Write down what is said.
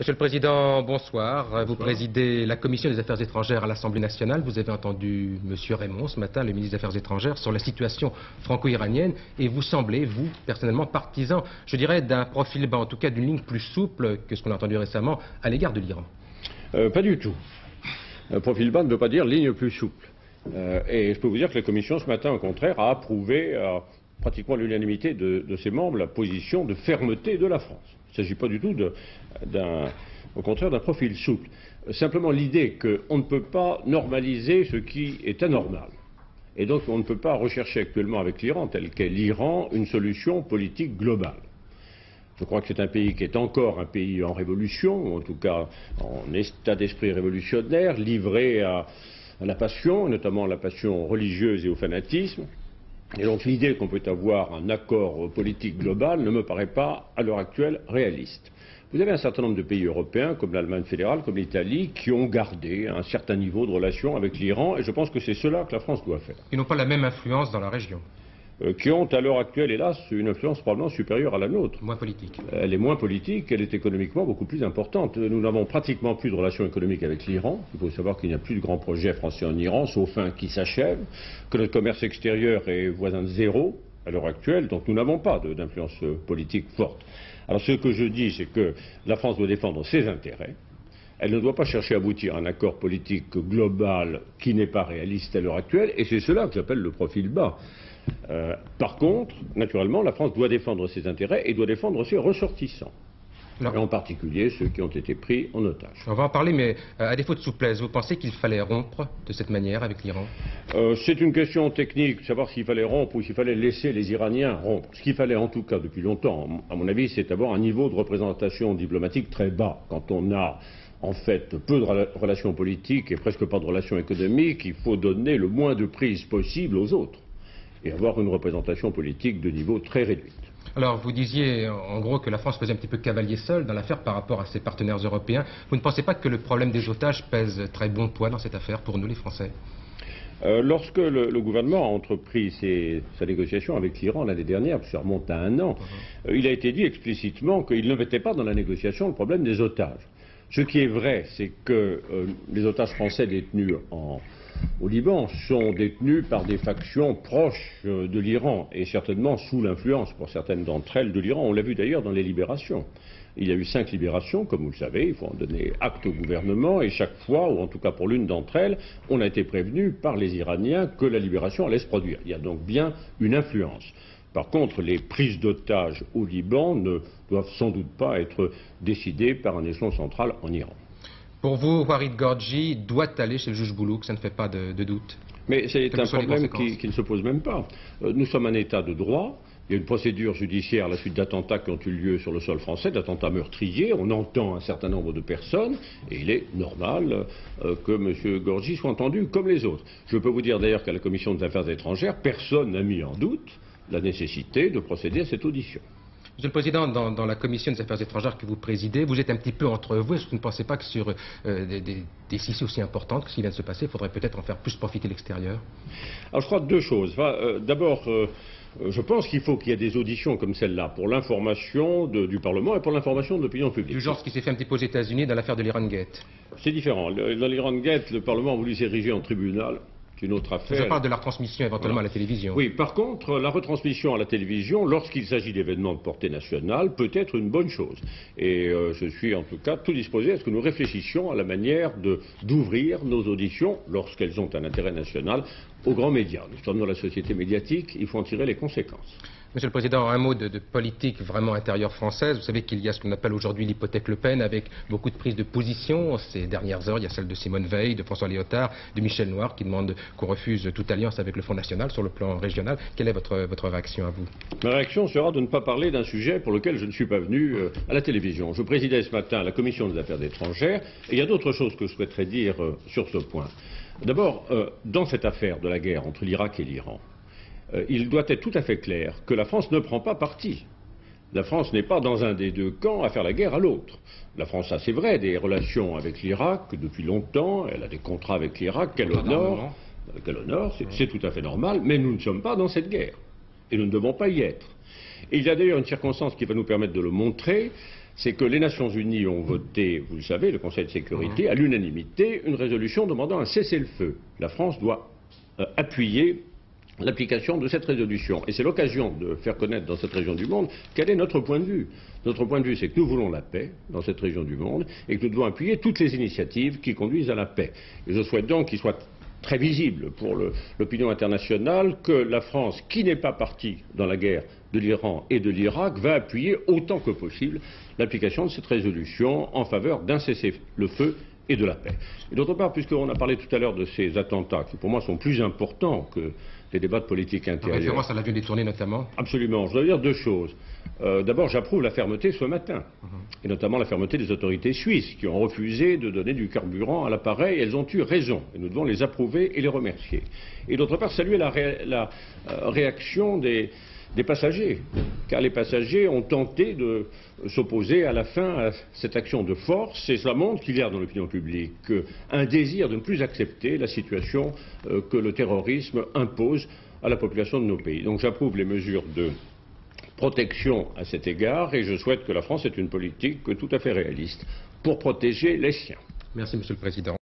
Monsieur le Président, bonsoir. Vous présidez la Commission des Affaires étrangères à l'Assemblée nationale. Vous avez entendu Monsieur Raymond ce matin, le ministre des Affaires étrangères, sur la situation franco-iranienne. Et vous semblez, vous, personnellement, partisan, je dirais, d'un profil bas, en tout cas d'une ligne plus souple que ce qu'on a entendu récemment à l'égard de l'Iran. Euh, pas du tout. Un profil bas ne veut pas dire ligne plus souple. Euh, et je peux vous dire que la Commission, ce matin, au contraire, a approuvé à pratiquement l'unanimité de, de ses membres la position de fermeté de la France. Il ne s'agit pas du tout d'un, au contraire d'un profil souple. Simplement l'idée qu'on ne peut pas normaliser ce qui est anormal. Et donc on ne peut pas rechercher actuellement avec l'Iran, tel qu'est l'Iran, une solution politique globale. Je crois que c'est un pays qui est encore un pays en révolution, ou en tout cas en état d'esprit révolutionnaire, livré à, à la passion, notamment la passion religieuse et au fanatisme. L'idée qu'on peut avoir un accord politique global ne me paraît pas, à l'heure actuelle, réaliste. Vous avez un certain nombre de pays européens, comme l'Allemagne fédérale, comme l'Italie, qui ont gardé un certain niveau de relation avec l'Iran, et je pense que c'est cela que la France doit faire. Ils n'ont pas la même influence dans la région. Euh, qui ont à l'heure actuelle, hélas, une influence probablement supérieure à la nôtre. Moins politique. Elle est moins politique, elle est économiquement beaucoup plus importante. Nous n'avons pratiquement plus de relations économiques avec l'Iran. Il faut savoir qu'il n'y a plus de grands projets français en Iran, sauf un qui s'achève, que notre commerce extérieur est voisin de zéro à l'heure actuelle, donc nous n'avons pas d'influence politique forte. Alors ce que je dis, c'est que la France doit défendre ses intérêts. Elle ne doit pas chercher à aboutir à un accord politique global qui n'est pas réaliste à l'heure actuelle, et c'est cela que j'appelle le profil bas. Euh, par contre, naturellement, la France doit défendre ses intérêts et doit défendre ses ressortissants. Et en particulier ceux qui ont été pris en otage. On va en parler, mais euh, à défaut de souplesse, vous pensez qu'il fallait rompre de cette manière avec l'Iran? Euh, C'est une question technique, savoir s'il fallait rompre ou s'il fallait laisser les Iraniens rompre. Ce qu'il fallait en tout cas depuis longtemps, à mon avis, c'est avoir un niveau de représentation diplomatique très bas. Quand on a en fait peu de relations politiques et presque pas de relations économiques, il faut donner le moins de prise possible aux autres et avoir une représentation politique de niveau très réduite. Alors, vous disiez en gros que la France faisait un petit peu cavalier seul dans l'affaire par rapport à ses partenaires européens. Vous ne pensez pas que le problème des otages pèse très bon poids dans cette affaire pour nous, les Français? Euh, lorsque le, gouvernement a entrepris sa négociation avec l'Iran l'année dernière, ça remonte à un an, uh-huh. euh, il a été dit explicitement qu'il ne mettait pas dans la négociation le problème des otages. Ce qui est vrai, c'est que euh, les otages français détenus en, au Liban sont détenus par des factions proches euh, de l'Iran et certainement sous l'influence pour certaines d'entre elles de l'Iran. On l'a vu d'ailleurs dans les libérations. Il y a eu cinq libérations, comme vous le savez, il faut en donner acte au gouvernement, et chaque fois, ou en tout cas pour l'une d'entre elles, on a été prévenu par les Iraniens que la libération allait se produire. Il y a donc bien une influence. Par contre, les prises d'otages au Liban ne doivent sans doute pas être décidées par un échelon central en Iran. Pour vous, Warid Gorgi doit aller chez le juge Boulouk, ça ne fait pas de, doute. Mais c'est un problème qui, ne se pose même pas. Euh, nous sommes un État de droit. Il y a une procédure judiciaire à la suite d'attentats qui ont eu lieu sur le sol français, d'attentats meurtriers. On entend un certain nombre de personnes et il est normal euh, que M. Gorgi soit entendu comme les autres. Je peux vous dire d'ailleurs qu'à la Commission des affaires étrangères, personne n'a mis en doute la nécessité de procéder à cette audition. Monsieur le Président, dans, la commission des affaires étrangères que vous présidez, vous êtes un petit peu entre vous. Est-ce que vous ne pensez pas que sur euh, des, décisions aussi importantes que ce qui vient de se passer, il faudrait peut-être en faire plus profiter l'extérieur? Alors je crois deux choses. Euh, d'abord, euh, je pense qu'il faut qu'il y ait des auditions comme celle-là pour l'information du Parlement et pour l'information de l'opinion publique. Du genre ce qui s'est fait un petit peu aux États-Unis dans l'affaire de l'Iran Gate. C'est différent. Dans l'Iran Gate, le Parlement a voulu s'ériger en tribunal une autre affaire. Je parle de la retransmission éventuellement à la télévision. Oui, par contre, la retransmission à la télévision, lorsqu'il s'agit d'événements de portée nationale, peut être une bonne chose. Et euh, je suis en tout cas tout disposé à ce que nous réfléchissions à la manière d'ouvrir nos auditions, lorsqu'elles ont un intérêt national, aux grands médias. Nous sommes dans la société médiatique, il faut en tirer les conséquences. Monsieur le Président, un mot de, politique vraiment intérieure française. Vous savez qu'il y a ce qu'on appelle aujourd'hui l'hypothèque Le Pen, avec beaucoup de prises de position. Ces dernières heures, il y a celle de Simone Veil, de François Léotard, de Michel Noir, qui demandent qu'on refuse toute alliance avec le Front National sur le plan régional. Quelle est votre, réaction à vous? Ma réaction sera de ne pas parler d'un sujet pour lequel je ne suis pas venu euh, à la télévision. Je présidais ce matin la Commission des affaires étrangères, et il y a d'autres choses que je souhaiterais dire euh, sur ce point. D'abord, euh, dans cette affaire de la guerre entre l'Irak et l'Iran, il doit être tout à fait clair que la France ne prend pas parti. La France n'est pas dans un des deux camps à faire la guerre à l'autre. La France a, c'est vrai, des relations avec l'Irak depuis longtemps, elle a des contrats avec l'Irak qu'elle honore, honore c'est tout à fait normal, mais nous ne sommes pas dans cette guerre. Et nous ne devons pas y être. Et il y a d'ailleurs une circonstance qui va nous permettre de le montrer. c'est que les Nations Unies ont voté, vous le savez, le Conseil de sécurité, à l'unanimité, une résolution demandant un cessez-le-feu. La France doit euh, appuyer l'application de cette résolution. Et c'est l'occasion de faire connaître dans cette région du monde quel est notre point de vue. Notre point de vue, c'est que nous voulons la paix dans cette région du monde et que nous devons appuyer toutes les initiatives qui conduisent à la paix. Je souhaite donc qu'il soit très visible pour l'opinion internationale que la France, qui n'est pas partie dans la guerre de l'Iran et de l'Irak, va appuyer autant que possible l'application de cette résolution en faveur d'un cessez-le-feu et de la paix. Et d'autre part, puisqu'on a parlé tout à l'heure de ces attentats, qui pour moi sont plus importants que les débats de politique intérieure. En référence à l'avion détourné notamment Absolument. Je dois dire deux choses. Euh, d'abord, j'approuve la fermeté ce matin, mhm. et notamment la fermeté des autorités suisses, qui ont refusé de donner du carburant à l'appareil. Elles ont eu raison, et nous devons les approuver et les remercier. Et d'autre part, saluer la, euh, réaction des, des passagers, car les passagers ont tenté de s'opposer à la fin à cette action de force, et cela montre qu'il y a dans l'opinion publique un désir de ne plus accepter la situation euh, que le terrorisme impose à la population de nos pays. Donc j'approuve les mesures de protection à cet égard, et je souhaite que la France ait une politique tout à fait réaliste pour protéger les siens. Merci, Monsieur le Président.